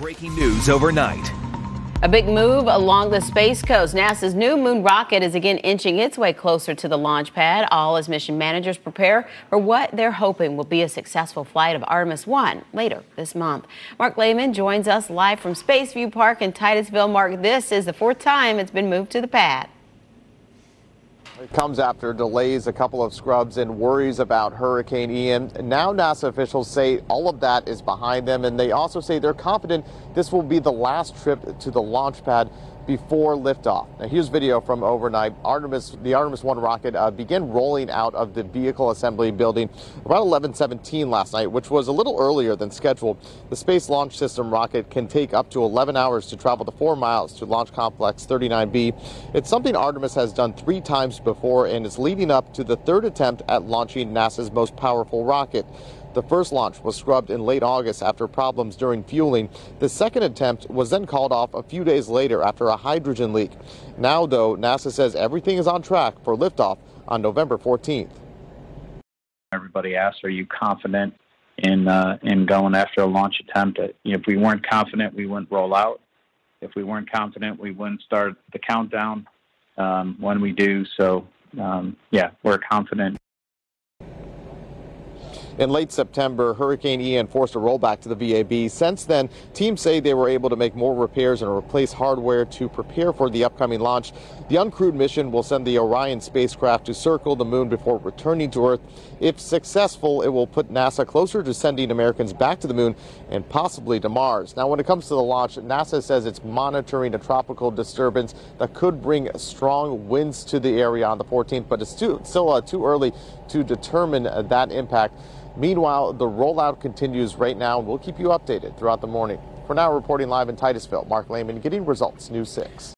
breaking news overnight. A big move along the Space Coast. NASA's new moon rocket is again inching its way closer to the launch pad, all as mission managers prepare for what they're hoping will be a successful flight of Artemis 1 later this month. Mark Lehman joins us live from Spaceview Park in Titusville. Mark, this is the fourth time it's been moved to the pad. It comes after delays, a couple of scrubs, and worries about Hurricane Ian. Now NASA officials say all of that is behind them, and they also say they're confident this will be the last trip to the launch pad before liftoff. Now here's video from overnight. Artemis, the Artemis 1 rocket uh, began rolling out of the vehicle assembly building around 11:17 last night, which was a little earlier than scheduled. The Space Launch System rocket can take up to 11 hours to travel the 4 miles to Launch Complex 39B. It's something Artemis has done 3 times before and is leading up to the third attempt at launching NASA's most powerful rocket. The first launch was scrubbed in late August after problems during fueling. The second attempt was then called off a few days later after a hydrogen leak. Now, though, NASA says everything is on track for liftoff on November 14th. Everybody asks, "Are you confident in uh, in going after a launch attempt?" If we weren't confident, we wouldn't roll out. If we weren't confident, we wouldn't start the countdown um, when we do. So, um, yeah, we're confident. In late September, Hurricane Ian forced a rollback to the VAB. Since then, teams say they were able to make more repairs and replace hardware to prepare for the upcoming launch. The uncrewed mission will send the Orion spacecraft to circle the moon before returning to Earth. If successful, it will put NASA closer to sending Americans back to the moon and possibly to Mars. Now, when it comes to the launch, NASA says it's monitoring a tropical disturbance that could bring strong winds to the area on the 14th, but it's too, still uh, too early to determine uh, that impact. Meanwhile, the rollout continues right now, and we'll keep you updated throughout the morning. For now, reporting live in Titusville, Mark Lehman getting results, News 6.